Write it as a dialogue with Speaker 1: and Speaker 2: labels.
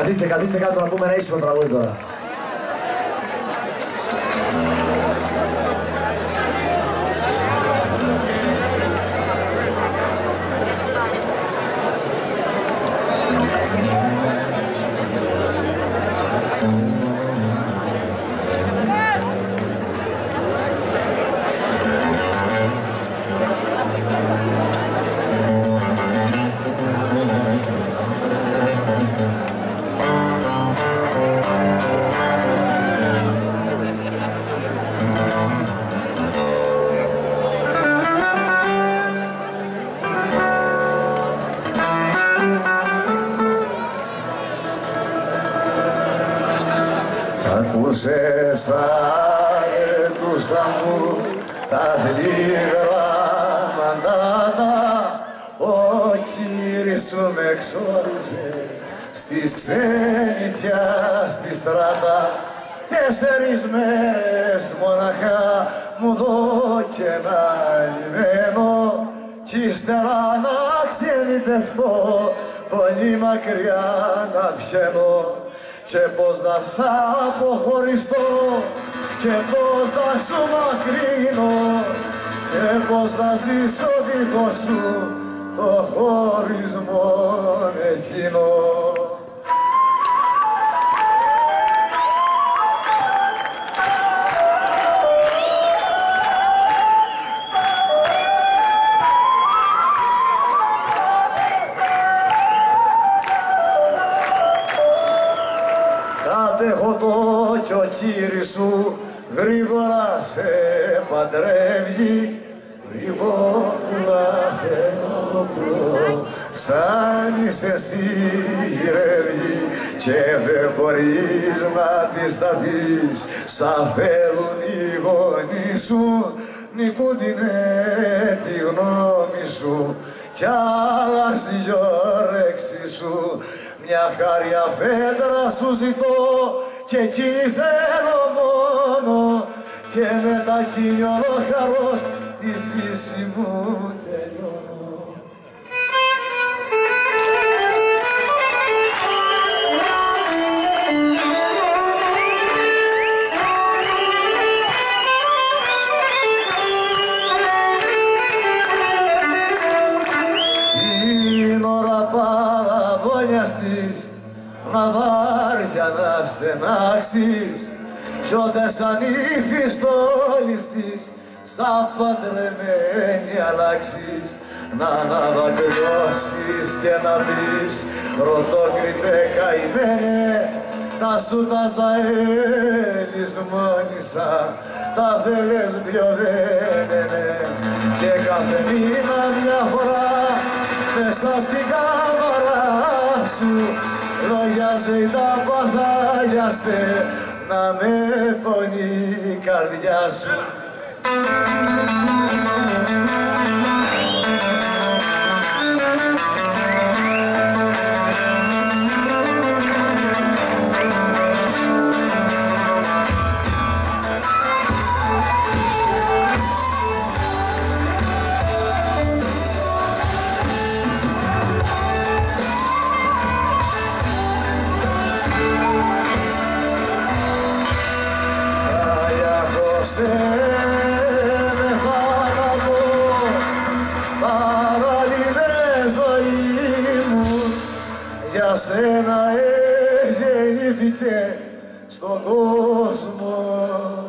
Speaker 1: Καθίστε, καθίστε κάτω να πούμε ένα ήσυχο τραγούδι τώρα. Ακούσες αρετούσα μου τα θλίβερα μαντάτα ο κύρις σου με εξόρισε στη ξενιτιά στη στράτα. Τέσσερις μέρες μοναχά μου δώκε ένα λιμένο κι ύστερα να ξενιτευτώ πολύ μακριά να βγαίνω και πως να σ' αποχωριστώ και πως να σου μακρύνω και πως να ζήσω δικό σου το χωρισμό κι ο κύρις σου γρήγορα σε παντρεύει. Γρήγορα θέλω το πω σαν είσαι εσύ γυρεύει και δεν μπορείς να τη σταθείς σαν θέλουν οι γονείς σου νικούν την τη γνώμη σου. Κι άλλας η όρεξη σου. Μια χάρια φέντρα σου ζητώ και εκείνη θέλω μόνο και με τα κοινιόλο χαρός της ζήση μου τελειώνω. Την ώρα παραβόνιας της να βάρια να στενάξεις. Κι όταν σαν ύφη στόλης της σαν παντρεμένη αλλάξεις. Να αναδακρυώσεις και να πεις ρωτόκριτε καημένε να σου τα ζαέλεις μόνισα. Τα θέλες πιο δένενε και κάθε μήνα μια φορά μέσα στην κάμαρα σου λογιάζει τα παθάλια σε να με πονεί η καρδιά σου. Σένα γεννήθηκε στον κόσμο